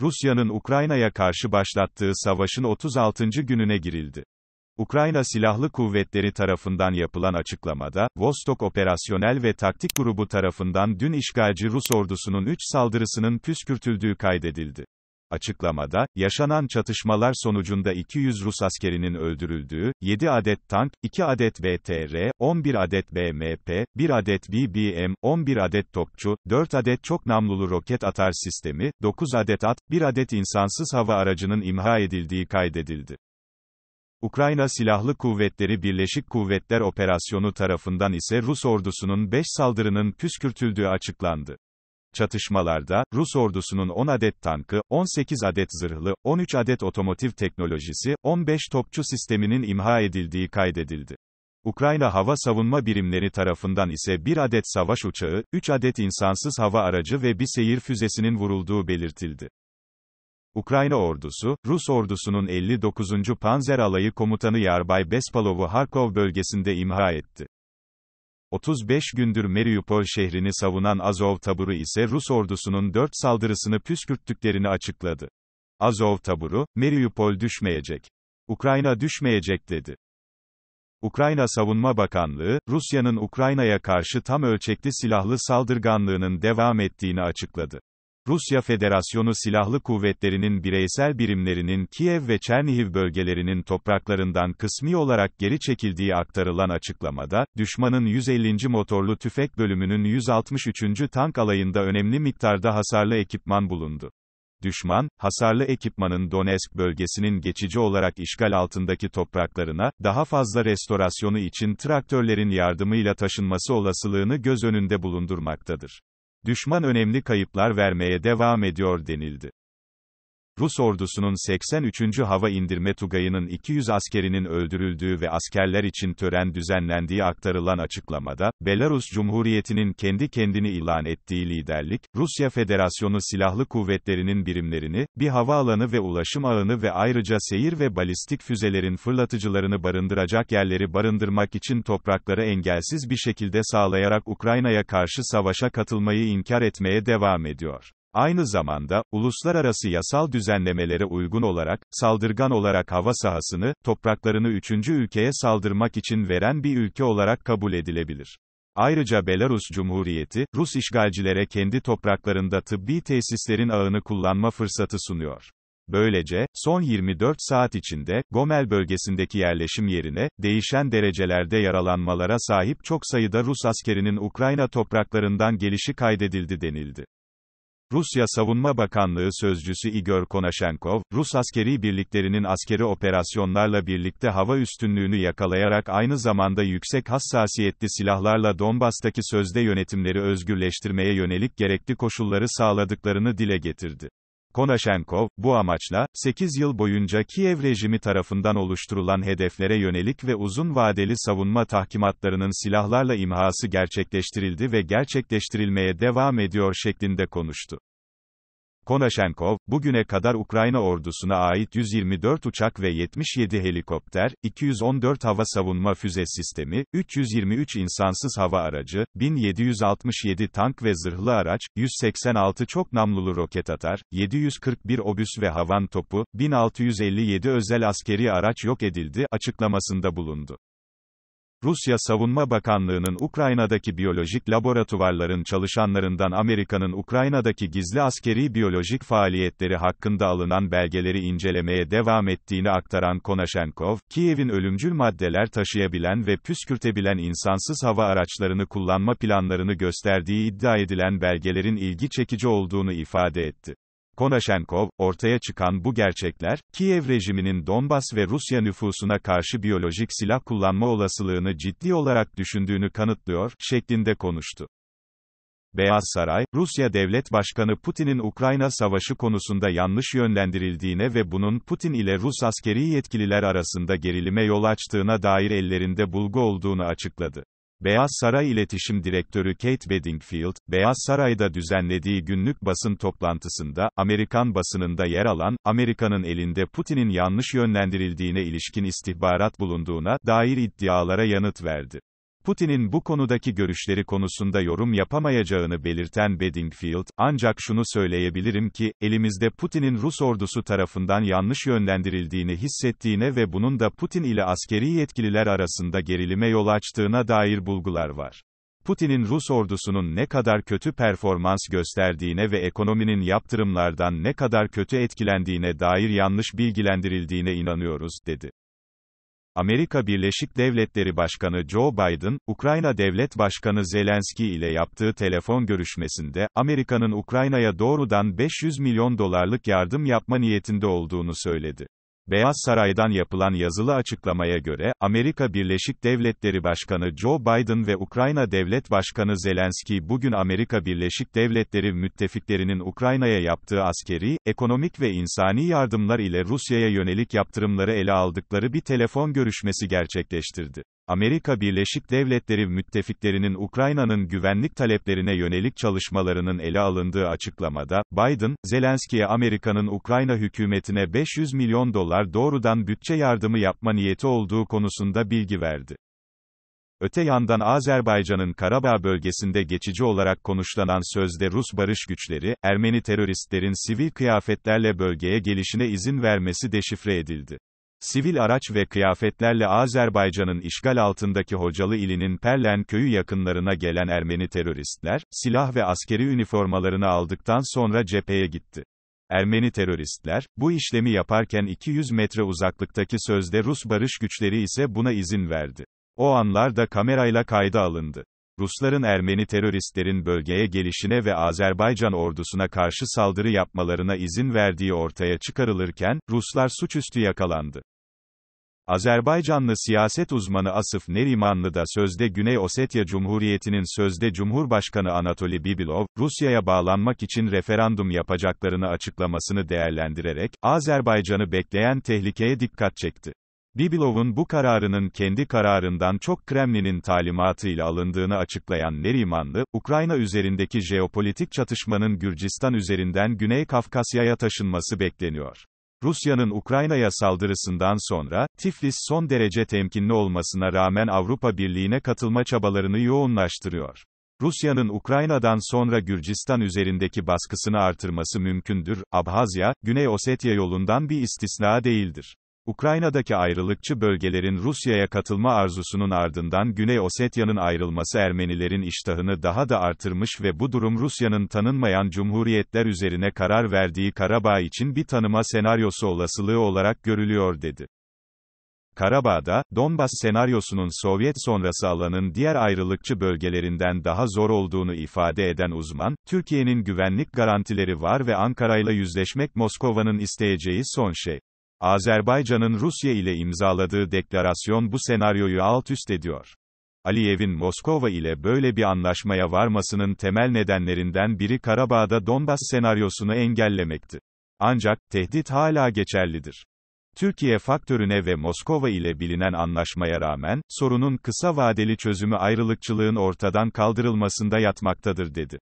Rusya'nın Ukrayna'ya karşı başlattığı savaşın 36. gününe girildi. Ukrayna Silahlı Kuvvetleri tarafından yapılan açıklamada, Vostok Operasyonel ve Taktik Grubu tarafından dün işgalci Rus ordusunun 3 saldırısının püskürtüldüğü kaydedildi. Açıklamada, yaşanan çatışmalar sonucunda 200 Rus askerinin öldürüldüğü, 7 adet tank, 2 adet BTR, 11 adet BMP, 1 adet BBM, 11 adet topçu, 4 adet çok namlulu roket atar sistemi, 9 adet at, 1 adet insansız hava aracının imha edildiği kaydedildi. Ukrayna Silahlı Kuvvetleri Birleşik Kuvvetler Operasyonu tarafından ise Rus ordusunun 5 saldırının püskürtüldüğü açıklandı. Çatışmalarda, Rus ordusunun 10 adet tankı, 18 adet zırhlı, 13 adet otomotiv teknolojisi, 15 topçu sisteminin imha edildiği kaydedildi. Ukrayna Hava Savunma Birimleri tarafından ise 1 adet savaş uçağı, 3 adet insansız hava aracı ve bir seyir füzesinin vurulduğu belirtildi. Ukrayna ordusu, Rus ordusunun 59. Panzer Alayı Komutanı Yarbay Bespalov'u Harkov bölgesinde imha etti. 35 gündür Mariupol şehrini savunan Azov taburu ise Rus ordusunun 4 saldırısını püskürttüklerini açıkladı. Azov taburu, Mariupol düşmeyecek. Ukrayna düşmeyecek dedi. Ukrayna Savunma Bakanlığı, Rusya'nın Ukrayna'ya karşı tam ölçekli silahlı saldırganlığının devam ettiğini açıkladı. Rusya Federasyonu Silahlı Kuvvetleri'nin bireysel birimlerinin Kiev ve Çernihiv bölgelerinin topraklarından kısmi olarak geri çekildiği aktarılan açıklamada, düşmanın 150. motorlu tüfek bölümünün 163. tank alayında önemli miktarda hasarlı ekipman bulundu. Düşman, hasarlı ekipmanın Donetsk bölgesinin geçici olarak işgal altındaki topraklarına, daha fazla restorasyonu için traktörlerin yardımıyla taşınması olasılığını göz önünde bulundurmaktadır. Düşman önemli kayıplar vermeye devam ediyor denildi. Rus ordusunun 83. Hava İndirme Tugayı'nın 200 askerinin öldürüldüğü ve askerler için tören düzenlendiği aktarılan açıklamada, Belarus Cumhuriyeti'nin kendi kendini ilan ettiği liderlik, Rusya Federasyonu Silahlı Kuvvetleri'nin birimlerini, bir havaalanı ve ulaşım ağını ve ayrıca seyir ve balistik füzelerin fırlatıcılarını barındıracak yerleri barındırmak için toprakları engelsiz bir şekilde sağlayarak Ukrayna'ya karşı savaşa katılmayı inkar etmeye devam ediyor. Aynı zamanda, uluslararası yasal düzenlemelere uygun olarak, saldırgan olarak hava sahasını, topraklarını üçüncü ülkeye saldırmak için veren bir ülke olarak kabul edilebilir. Ayrıca Belarus Cumhuriyeti, Rus işgalcilere kendi topraklarında tıbbi tesislerin ağını kullanma fırsatı sunuyor. Böylece, son 24 saat içinde, Gomel bölgesindeki yerleşim yerine, değişen derecelerde yaralanmalara sahip çok sayıda Rus askerinin Ukrayna topraklarından gelişi kaydedildi denildi. Rusya Savunma Bakanlığı Sözcüsü Igor Konashenkov, Rus askeri birliklerinin askeri operasyonlarla birlikte hava üstünlüğünü yakalayarak aynı zamanda yüksek hassasiyetli silahlarla Donbas'taki sözde yönetimleri özgürleştirmeye yönelik gerekli koşulları sağladıklarını dile getirdi. Konashenkov, bu amaçla, 8 yıl boyunca Kiev rejimi tarafından oluşturulan hedeflere yönelik ve uzun vadeli savunma tahkimatlarının silahlarla imhası gerçekleştirildi ve gerçekleştirilmeye devam ediyor şeklinde konuştu. Konashenkov, bugüne kadar Ukrayna ordusuna ait 124 uçak ve 77 helikopter, 214 hava savunma füze sistemi, 323 insansız hava aracı, 1767 tank ve zırhlı araç, 186 çok namlulu roket atar, 741 obüs ve havan topu, 1657 özel askeri araç yok edildi, açıklamasında bulundu. Rusya Savunma Bakanlığı'nın Ukrayna'daki biyolojik laboratuvarların çalışanlarından Amerika'nın Ukrayna'daki gizli askeri biyolojik faaliyetleri hakkında alınan belgeleri incelemeye devam ettiğini aktaran Konashenkov, Kiev'in ölümcül maddeler taşıyabilen ve püskürtebilen insansız hava araçlarını kullanma planlarını gösterdiği iddia edilen belgelerin ilgi çekici olduğunu ifade etti. Konashenkov, ortaya çıkan bu gerçekler, Kiev rejiminin Donbas ve Rusya nüfusuna karşı biyolojik silah kullanma olasılığını ciddi olarak düşündüğünü kanıtlıyor, şeklinde konuştu. Beyaz Saray, Rusya Devlet Başkanı Putin'in Ukrayna Savaşı konusunda yanlış yönlendirildiğine ve bunun Putin ile Rus askeri yetkililer arasında gerilime yol açtığına dair ellerinde bulgu olduğunu açıkladı. Beyaz Saray İletişim Direktörü Kate Bedingfield, Beyaz Saray'da düzenlediği günlük basın toplantısında, Amerikan basınında yer alan, Amerika'nın elinde Putin'in yanlış yönlendirildiğine ilişkin istihbarat bulunduğuna dair iddialara yanıt verdi. Putin'in bu konudaki görüşleri konusunda yorum yapamayacağını belirten Bedingfield, ancak şunu söyleyebilirim ki, elimizde Putin'in Rus ordusu tarafından yanlış yönlendirildiğini hissettiğine ve bunun da Putin ile askeri yetkililer arasında gerilime yol açtığına dair bulgular var. Putin'in Rus ordusunun ne kadar kötü performans gösterdiğine ve ekonominin yaptırımlardan ne kadar kötü etkilendiğine dair yanlış bilgilendirildiğine inanıyoruz, dedi. Amerika Birleşik Devletleri Başkanı Joe Biden, Ukrayna Devlet Başkanı Zelenski ile yaptığı telefon görüşmesinde, Amerika'nın Ukrayna'ya doğrudan 500 milyon dolarlık yardım yapma niyetinde olduğunu söyledi. Beyaz Saray'dan yapılan yazılı açıklamaya göre, Amerika Birleşik Devletleri Başkanı Joe Biden ve Ukrayna Devlet Başkanı Zelenski bugün Amerika Birleşik Devletleri müttefiklerinin Ukrayna'ya yaptığı askeri, ekonomik ve insani yardımlar ile Rusya'ya yönelik yaptırımları ele aldıkları bir telefon görüşmesi gerçekleştirdi. Amerika Birleşik Devletleri müttefiklerinin Ukrayna'nın güvenlik taleplerine yönelik çalışmalarının ele alındığı açıklamada, Biden, Zelenski'ye Amerika'nın Ukrayna hükümetine 500 milyon dolar doğrudan bütçe yardımı yapma niyeti olduğu konusunda bilgi verdi. Öte yandan Azerbaycan'ın Karabağ bölgesinde geçici olarak konuşlanan sözde Rus barış güçleri, Ermeni teröristlerin sivil kıyafetlerle bölgeye gelişine izin vermesi deşifre edildi. Sivil araç ve kıyafetlerle Azerbaycan'ın işgal altındaki Hocalı ilinin Perlen köyü yakınlarına gelen Ermeni teröristler, silah ve askeri üniformalarını aldıktan sonra cepheye gitti. Ermeni teröristler, bu işlemi yaparken 200 metre uzaklıktaki sözde Rus barış güçleri ise buna izin verdi. O anlar da kamerayla kayda alındı. Rusların Ermeni teröristlerin bölgeye gelişine ve Azerbaycan ordusuna karşı saldırı yapmalarına izin verdiği ortaya çıkarılırken, Ruslar suçüstü yakalandı. Azerbaycanlı siyaset uzmanı Asıf Nerimanlı da sözde Güney Ossetya Cumhuriyeti'nin sözde Cumhurbaşkanı Anatoli Bibilov, Rusya'ya bağlanmak için referandum yapacaklarını açıklamasını değerlendirerek, Azerbaycan'ı bekleyen tehlikeye dikkat çekti. Bibilov'un bu kararının kendi kararından çok Kremlin'in talimatıyla alındığını açıklayan Nerimanlı, Ukrayna üzerindeki jeopolitik çatışmanın Gürcistan üzerinden Güney Kafkasya'ya taşınması bekleniyor. Rusya'nın Ukrayna'ya saldırısından sonra, Tiflis son derece temkinli olmasına rağmen Avrupa Birliği'ne katılma çabalarını yoğunlaştırıyor. Rusya'nın Ukrayna'dan sonra Gürcistan üzerindeki baskısını artırması mümkündür, Abhazya, Güney Ossetya yolundan bir istisna değildir. Ukrayna'daki ayrılıkçı bölgelerin Rusya'ya katılma arzusunun ardından Güney Osetya'nın ayrılması Ermenilerin iştahını daha da artırmış ve bu durum Rusya'nın tanınmayan cumhuriyetler üzerine karar verdiği Karabağ için bir tanıma senaryosu olasılığı olarak görülüyor dedi. Karabağ'da, Donbas senaryosunun Sovyet sonrası alanın diğer ayrılıkçı bölgelerinden daha zor olduğunu ifade eden uzman, Türkiye'nin güvenlik garantileri var ve Ankara'yla yüzleşmek Moskova'nın isteyeceği son şey. Azerbaycan'ın Rusya ile imzaladığı deklarasyon bu senaryoyu alt üst ediyor. Aliyev'in Moskova ile böyle bir anlaşmaya varmasının temel nedenlerinden biri Karabağ'da Donbas senaryosunu engellemekti. Ancak, tehdit hala geçerlidir. Türkiye faktörüne ve Moskova ile bilinen anlaşmaya rağmen, sorunun kısa vadeli çözümü ayrılıkçılığın ortadan kaldırılmasında yatmaktadır dedi.